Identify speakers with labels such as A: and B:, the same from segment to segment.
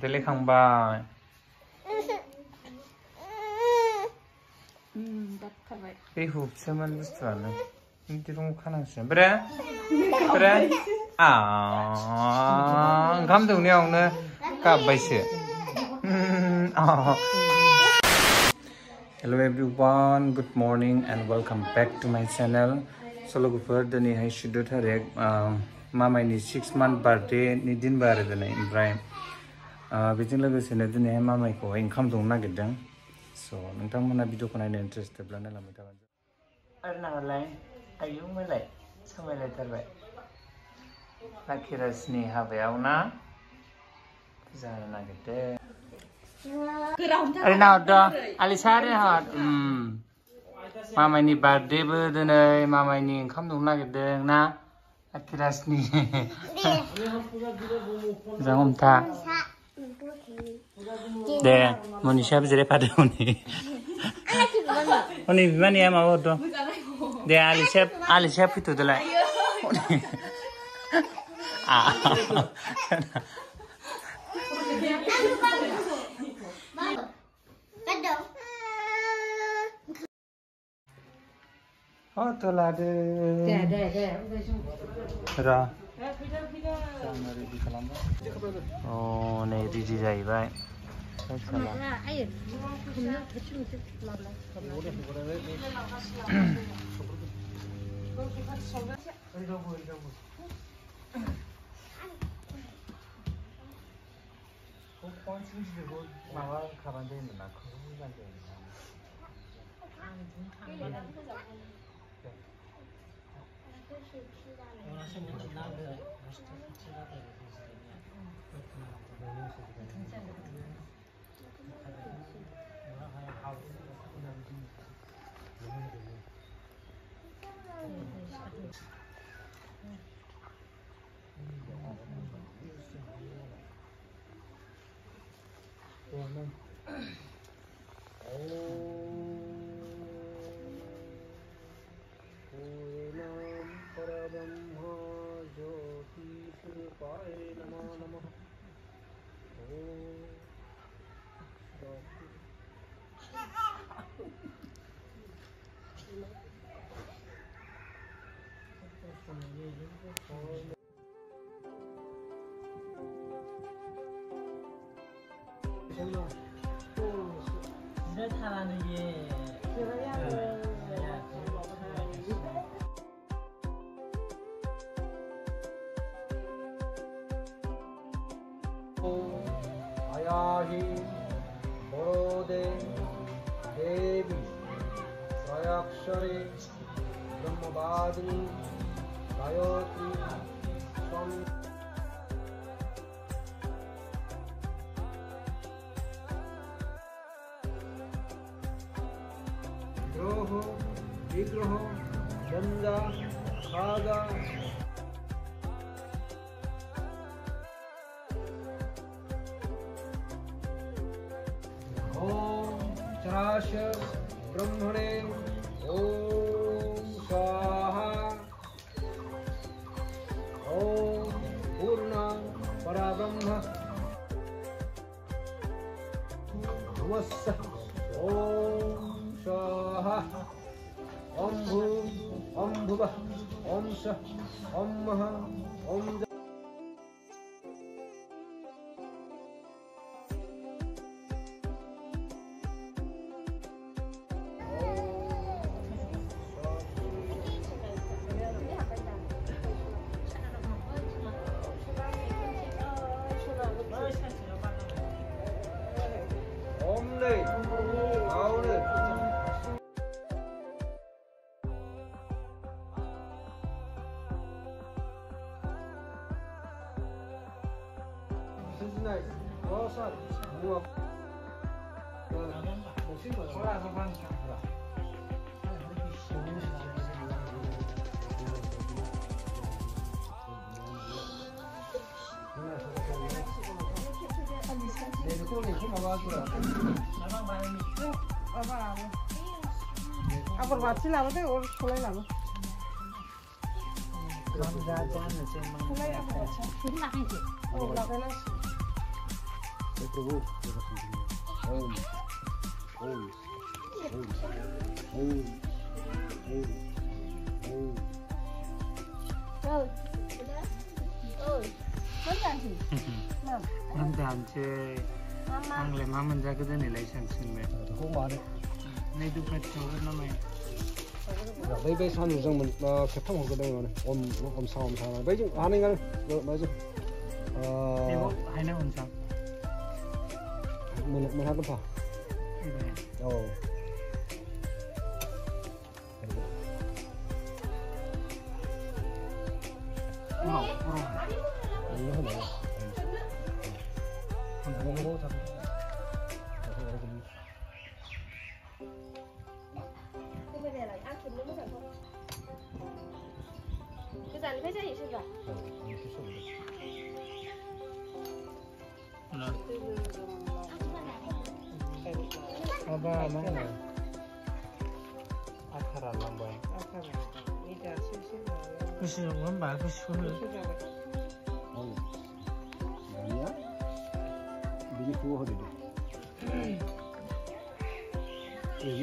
A: 들리캉바 비후 세만 부스트라네 인디롱 카나시 그래 그래 아 감독님 오늘 까바시 아 hello everyone good morning and welcome back to my channel स' लोगोफोर दिनैहाय सुद्द' थारिख मामाइनि सिक्स मान्थ बार्थडेनि दिनबो आरो दिनै ओमफ्राय बेजों लोगोसेनो दिनैहाय मामाइखौहाय ओंखाम दौनो नागिरदों स' नोंथांमोना भिडिअखौ नायनो इन्टारेस्टेडब्ला नायलांबाय थाबानो आरो नाङालाय आयौ मोलाय समायलायथारबाय लाखिराजनि हाबायाव ना जानो नागिरदों ओरै नाहरद' आलिसा ओरै नाहर मामाइनि बार्थडेबो दिनै मामाइनि ओंखाम दौनो नागिरदों ना लाखिराजनि मोजां हमथा Dè, mo ni shab zire pade oni. Oni bimani ya ma wodo. Dè, ali shab, ali shab pitu dala. Oni. Ah. Oh, tolade. Dè, dè,
B: dè. Ra. 哦，那
C: 地址在那边。对。我那些没等那个，我是就是吃那个东西里面，会吃那个东西里面。我那还有好多那个不能进，不能。我们。 아야히 모로데데비사약샤리
D: 브라마바드니
B: द्रोह विग्रह दंगा
D: ओम चराश ब्रह्मणे ओम नमस्स ॐ स्वाहा ॐ भू ॐ भुवः ॐ स ॐ मः ॐ sorry. Dua. Я пробую. Ом. Ом. Ом. Ом. Ом. Ом.
B: Rồi.
A: Rồi. ನಮ್ದಾಂಚೆ ಹಂಗ್ಲೆ ಮಾಮನ್ ಜಾಗದ ರಿಲೇಷನ್ಸ್ ಇನ್ವೆ ನೈದು ಪ್ರತಿಯೊಬ್ಬರನ್ನ बै
D: बै सानु जों
A: खेबथाम हरग्रोदों माने अम अमसा अमसा बै जों हानाय
D: नङा माजों हायना अमसा 没没啥子不好哦不好不好没有没有 সাদা না আঠারা লম্বা আঠারা এটা
A: আছে কিছু
D: লম্বা
A: কিছু সরু ও দিয়া
D: বিলি পুরো হয়ে গেল এই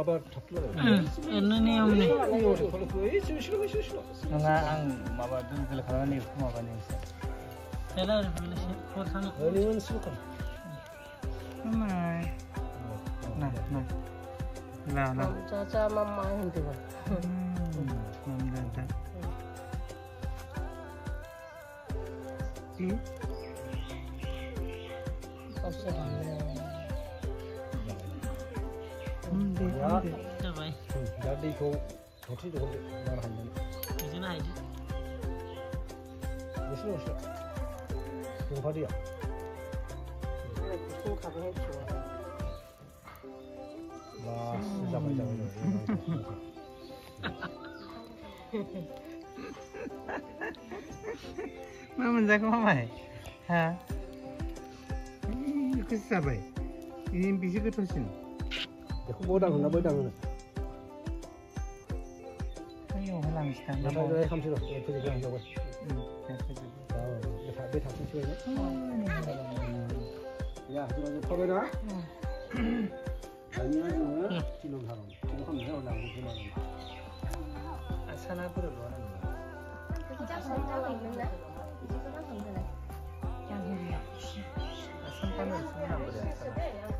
A: আবার নিয়ম
D: নেই
A: না আং মাবা দুন
D: খেলে খাওয়ানি মাবানি সেলার বলে সে কোথাও হরিবংশ কোন
B: না này này. Là
D: là cho cho mâm mai hình thường mâm lên đấy chứ
A: có sợ đi đó đó
D: đi. Khu có chứ được đang hành động. Thế này chứ. 也是是，挺好
A: 的呀。那不看不清楚。sa ela revelation for sana
D: 아니면 수컷.
A: mai na na la la
C: cha cha mama 힘들어.
A: namdanta 이
C: 없어 봤네.
A: 근데
D: 야.
A: 근데 bai
D: 나 이거 어떻게 저거 난 하는.
A: 이제 나 이제
D: 싫어 싫어. 이거 발이야.
C: 그래 무슨 가게 해줘.
D: 와, 진짜 많이 잡아요.
A: Mama jak mamai. Ha. Ini kisah baik. Ini bisa keterusin.
D: Aku mau
A: 아니요, 지금
D: 하루. 조금 내려오려고 그러는 거. 아, 산업으로 노는 거. 짜고 짜고
A: 있는데? 이제
B: 끝났어, 근데. 양념이야. 아,
A: 손땀을 쓰면
B: 안 그래.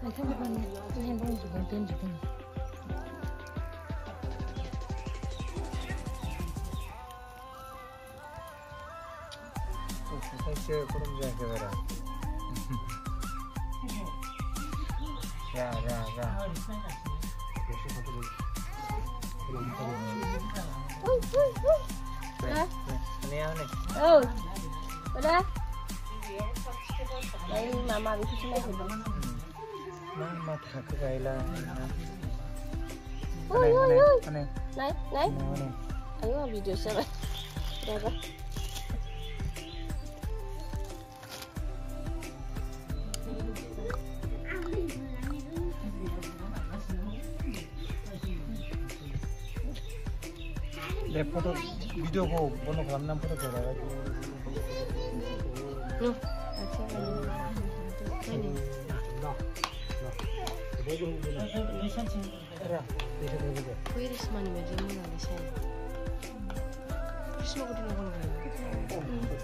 B: 아, 핸드폰, 핸드폰 주고,
A: 핸드폰 주고. 사실
B: 구름자
A: 개발한 Đây.
B: Ừ. Ở đây. Đây mama bị cái này bằng.
A: Mama.
B: Ui ui ui.
A: Aneh,
B: Này, này.
A: aneh, aneh.
B: Anh mà video sao vậy? Đây coi.
D: 나. 나. 내가 보면
A: 해라
D: 내가 보는 거.
B: 크리스마스면 질문하는 시간. 크리스마스 우리 먹는 거예요.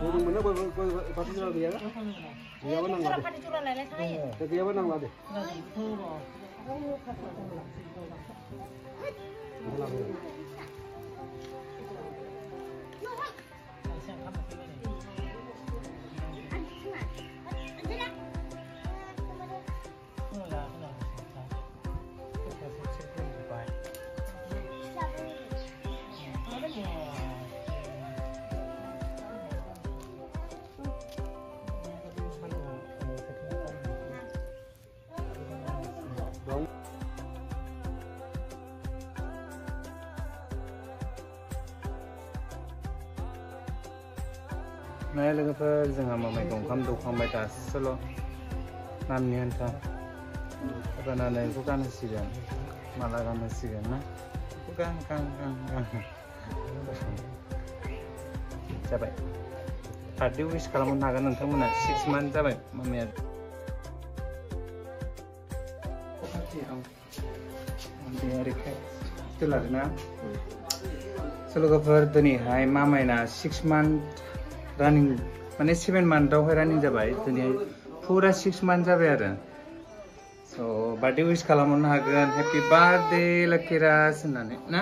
D: 모든 거는 뭐 뭐, 받은 줄 알 あよかった、この水。
A: Nah, लोगोफोर जोंहा मामाय ओंखाम दौखांबाय दासोल' नामनि आन्था गाननानै बेखौ गानहोसिगोन माला गानहोसिगोन ना बेखौ गान गान गान गान जाबाय बार्थडे विश खालामनो हागोन नोंथांमोना सिक्स मान्थ जाबाय मामाया दे ओरैखाय दोलादोना लोगोफोर दिनैहाय मामायना सिक्स मान्थ Running माने सेभेन मान्थ रानिंग जाबाय दिनै फुरा सिक्स मान्थ जाबाय आरो। बार्थडे विश खालामहरनो हागोन हेपि बार्थडे लाकि होननानै ना?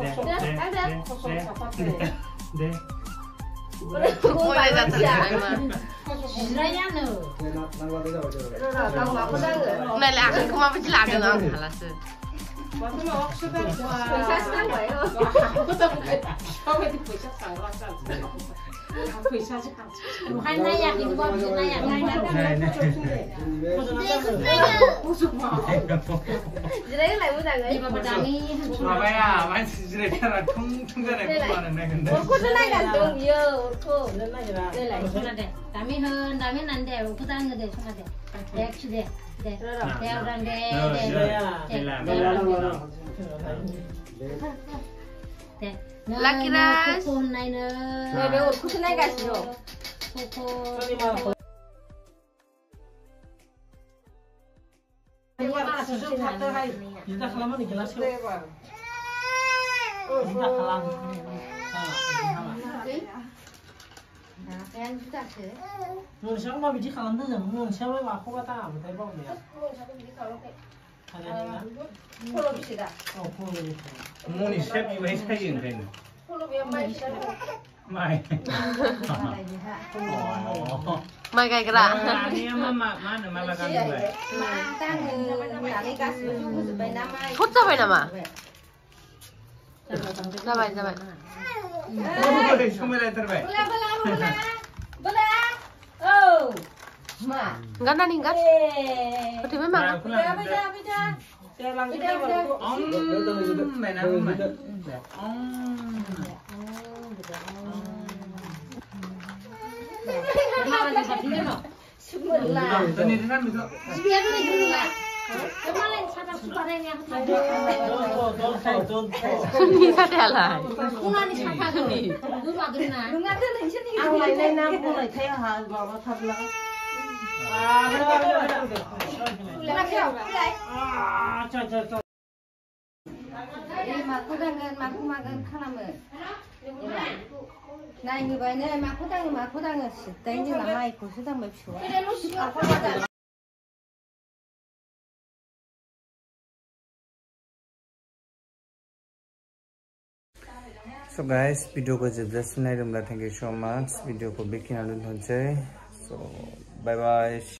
A: 네, 네, 네, 네, 네, 네.
B: 그거 말이야. 그러나 막 후당을.
E: Này là không mà chỉ làm được không? Hả là sự.
C: 마지막 확실한
B: 의사 쓰는 거예요.
C: 처음
A: 마마야 만지 지레카라 통통전에 뽑아놨네 근데
F: 얼코드나 간동 이어 얼코
A: 얼마지라
B: 네라
F: 손아대
C: 담이 헌 담이 난데 얼코다는 데 손아대
F: 대학시대 네
C: 대학란데 네 대학란데 네. Lucky Raj নেবে ওর খুশি নাই গাছিল नोंसाबा बिदि खालामदों जों नोंसाबा माखौबा दाङामोनथाय बावनाया 가.
B: 폴로 봅시다.
C: 어, 보는
A: 부모님 셰프 왜 사이인 거는?
B: 폴로 몇 마리 시다.
A: 마이.
F: là gì hả?
A: 어.
E: Mày gầy cái đã.
A: 아니야, 마마, 마는 마마 가는 거야.
B: mà ta người ta đi cá sấu chung với năm ai
E: Hút ra vậy nào mà? Ra vậy, ra vậy.
A: 어, 소매를 들어봐.
B: bala bala bala bala oh mà
E: Ngắt ra đi ngắt.
B: ê
E: Có thể mới mặc.
B: bây giờ bây giờ bây giờ
C: 쟤랑
B: bây giờ bây giờ
A: 음, mày nói mày.
F: Mà là thật đấy mà.
B: 숨을 나
A: 너 니들 하면서
F: Biết rồi chứ là. Cái má lên sao tao không đây nha.
E: Đi ra đẻ lại.
F: Không ăn thì sao tao được. Cứ vào cái nào.
B: 누가 그 당신이
C: 아, này này nam cô này thấy hả? Vào vào thật là.
B: আচ্ছা আচ্ছা মাखौ दांगोन माखौ मागोन खालामो नायहोबायनो माखौ दाङो माखौ दाङो सिद्दायनो जोंना माइखौसो दांबाय फिसौआ
A: सो गाइस भिडियोको जोबजासिम नायदोंब्ला थ्याङ्क यू सो मच भिडियोको बेखिनियाव दोन्थ'नोसै सो 拜拜。